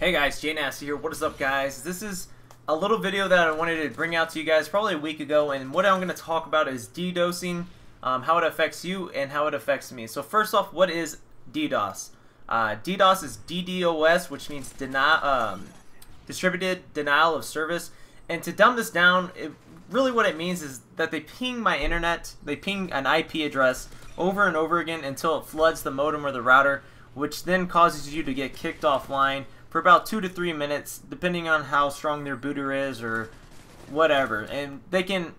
Hey guys, Jay Nasty here. What is up guys? This is a little video that I wanted to bring out to you guys probably a week ago and what I'm going to talk about is DDoSing, um, how it affects you and how it affects me. So first off, what is DDoS? Uh, DDoS is DDoS which means deny, um, distributed denial of service and to dumb this down, it, really what it means is that they ping my internet, they ping an IP address over and over again until it floods the modem or the router which then causes you to get kicked offline for about two to three minutes, depending on how strong their booter is or whatever. And they can,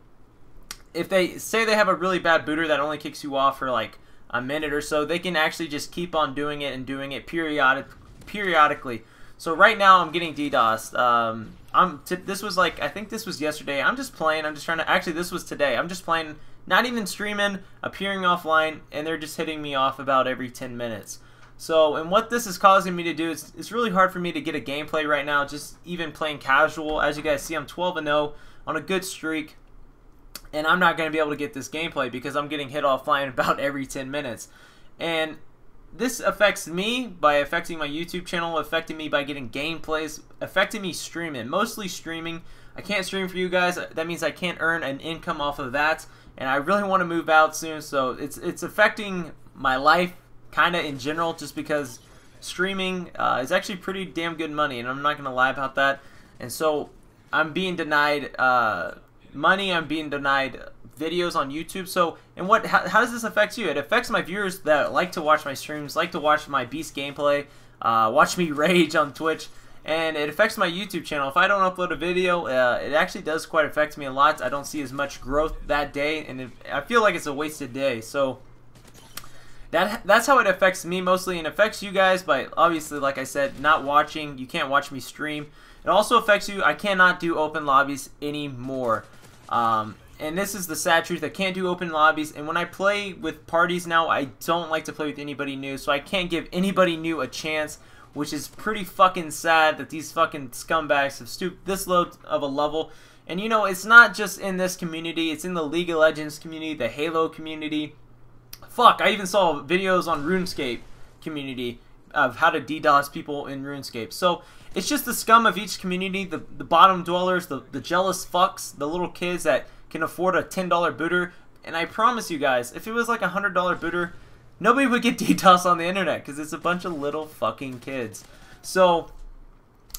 if they say they have a really bad booter that only kicks you off for like a minute or so, they can actually just keep on doing it and doing it periodic, periodically. So right now I'm getting DDoS. Um, I'm this was like I think this was yesterday. I'm just playing. I'm just trying to actually this was today. I'm just playing, not even streaming, appearing offline, and they're just hitting me off about every 10 minutes. So, and what this is causing me to do is it's really hard for me to get a gameplay right now, just even playing casual. As you guys see, I'm 12 and 0 on a good streak, and I'm not going to be able to get this gameplay because I'm getting hit offline about every 10 minutes. And this affects me by affecting my YouTube channel, affecting me by getting gameplays, affecting me streaming, mostly streaming. I can't stream for you guys. Uh, that means I can't earn an income off of that, and I really want to move out soon. So it's it's affecting my life kind of in general, just because streaming uh, is actually pretty damn good money, and I'm not gonna lie about that. And so I'm being denied uh, money. I'm being denied videos on YouTube. So, and what? How, how, does this affect you? It affects my viewers that like to watch my streams, like to watch my beast gameplay, uh, watch me rage on Twitch, and it affects my YouTube channel. If I don't upload a video, uh, it actually does quite affect me a lot. I don't see as much growth that day, and it, I feel like it's a wasted day. So that that's how it affects me mostly and affects you guys by obviously like I said not watching you can't watch me stream. It also affects you I cannot do open lobbies anymore. Um, and this is the sad truth I can't do open lobbies and when I play with parties now I don't like to play with anybody new so I can't give anybody new a chance which is pretty fucking sad that these fucking scumbags have stooped this low of a level. And you know it's not just in this community it's in the League of Legends community the Halo community Fuck, I even saw videos on RuneScape community of how to DDoS people in RuneScape. So it's just the scum of each community, the, the bottom dwellers, the, the jealous fucks, the little kids that can afford a $10 booter. And I promise you guys, if it was like a $100 booter, nobody would get DDoS on the internet because it's a bunch of little fucking kids. So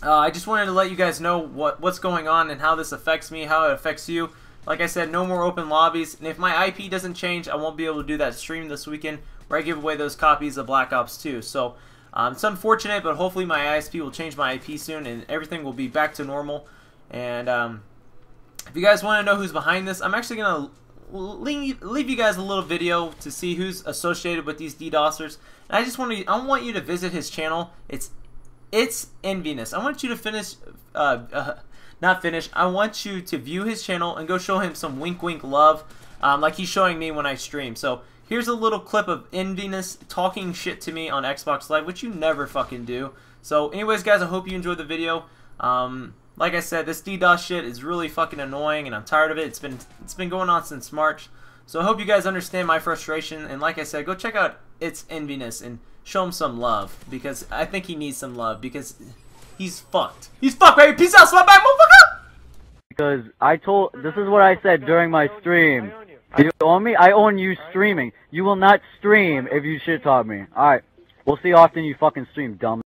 uh, I just wanted to let you guys know what, what's going on and how this affects me, how it affects you. Like I said, no more open lobbies. And if my IP doesn't change, I won't be able to do that stream this weekend where I give away those copies of Black Ops 2. So um, it's unfortunate, but hopefully my ISP will change my IP soon and everything will be back to normal. And um, if you guys want to know who's behind this, I'm actually going to leave, leave you guys a little video to see who's associated with these DDoSers. And I just want to, I want you to visit his channel. It's it's Envyness. I want you to finish, uh, uh, not finish. I want you to view his channel and go show him some wink wink love um, like he's showing me when I stream. So here's a little clip of Envyness talking shit to me on Xbox Live, which you never fucking do. So anyways, guys, I hope you enjoyed the video. Um, like I said, this DDoS shit is really fucking annoying, and I'm tired of it. It's been it's been going on since March. So I hope you guys understand my frustration. And like I said, go check out It's Envyness and show him some love because I think he needs some love because He's fucked. He's fucked, baby. Peace out, slap back, motherfucker. Because I told, this is what I said during my stream. You own me? I own you streaming. You will not stream if you shit talk me. Alright. We'll see how often you fucking stream, dumb.